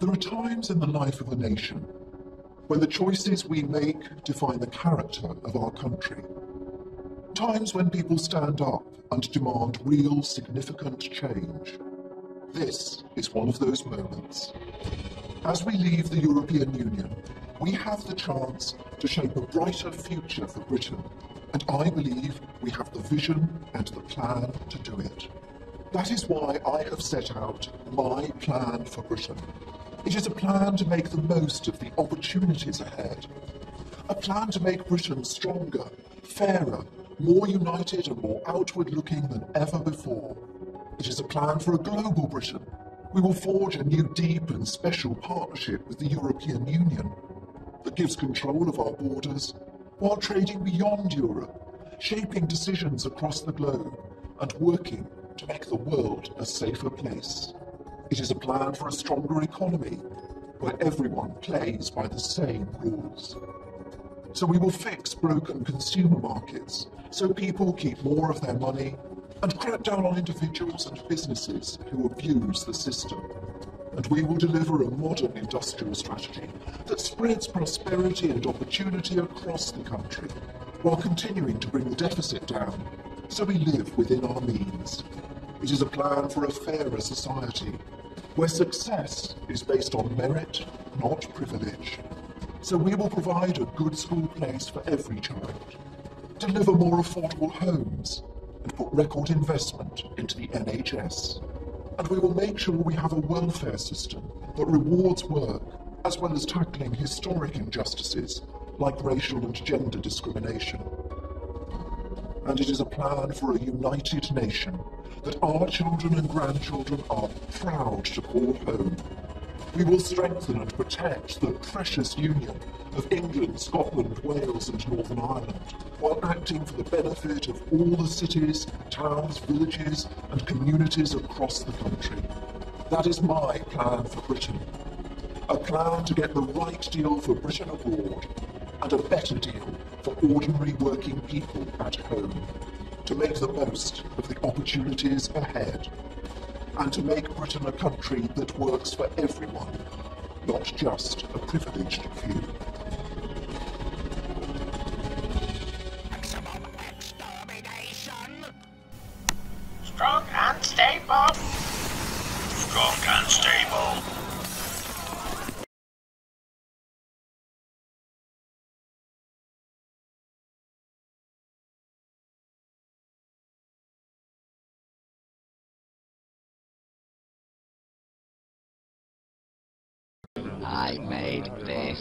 There are times in the life of a nation when the choices we make define the character of our country. Times when people stand up and demand real, significant change. This is one of those moments. As we leave the European Union, we have the chance to shape a brighter future for Britain, and I believe we have the vision and the plan to do it. That is why I have set out my plan for Britain. It is a plan to make the most of the opportunities ahead. A plan to make Britain stronger, fairer, more united and more outward looking than ever before. It is a plan for a global Britain. We will forge a new deep and special partnership with the European Union that gives control of our borders while trading beyond Europe, shaping decisions across the globe and working to make the world a safer place. It is a plan for a stronger economy where everyone plays by the same rules. So we will fix broken consumer markets so people keep more of their money and crack down on individuals and businesses who abuse the system. And we will deliver a modern industrial strategy that spreads prosperity and opportunity across the country while continuing to bring the deficit down so we live within our means. It is a plan for a fairer society where success is based on merit, not privilege. So we will provide a good school place for every child, deliver more affordable homes, and put record investment into the NHS. And we will make sure we have a welfare system that rewards work, as well as tackling historic injustices like racial and gender discrimination. And it is a plan for a united nation that our children and grandchildren are proud to call home. We will strengthen and protect the precious union of England, Scotland, Wales, and Northern Ireland, while acting for the benefit of all the cities, towns, villages, and communities across the country. That is my plan for Britain. A plan to get the right deal for Britain abroad and a better deal for ordinary working people at home. To make the most of the opportunities ahead and to make Britain a country that works for everyone, not just a privileged few. Maximum extermination! Strong and stable! Strong and stable! I made this.